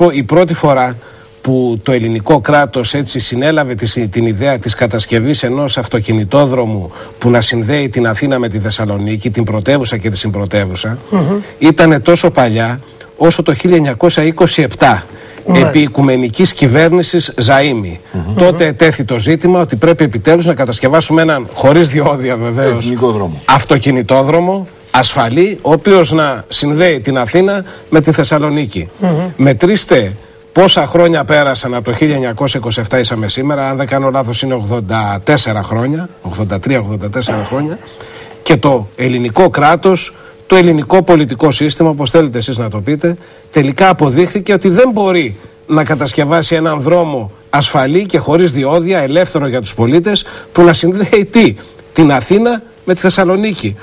πω, η πρώτη φορά που το ελληνικό κράτος έτσι συνέλαβε την ιδέα της κατασκευής ενός αυτοκινητόδρομου που να συνδέει την Αθήνα με τη Θεσσαλονίκη, την πρωτεύουσα και τη συμπρωτεύουσα, ήταν τόσο παλιά όσο το 1927 επί οικουμενικής κυβέρνησης Ζαΐμι. Τότε ετέθη το ζήτημα ότι πρέπει επιτέλους να κατασκευάσουμε έναν, χωρίς διόδια βεβαίως, αυτοκινητόδρομο, ασφαλή, ο οποίος να συνδέει την Αθήνα με τη Θεσσαλονίκη. Μετρήστε πόσα χρόνια πέρασαν από το 1927 είσαμε σήμερα, αν δεν κάνω λάθος είναι 84 χρόνια, 83-84 χρόνια, και το ελληνικό κράτος το ελληνικό πολιτικό σύστημα, όπως θέλετε εσείς να το πείτε, τελικά αποδείχθηκε ότι δεν μπορεί να κατασκευάσει έναν δρόμο ασφαλή και χωρίς διόδια, ελεύθερο για τους πολίτες, που να συνδέει τι, την Αθήνα με τη Θεσσαλονίκη.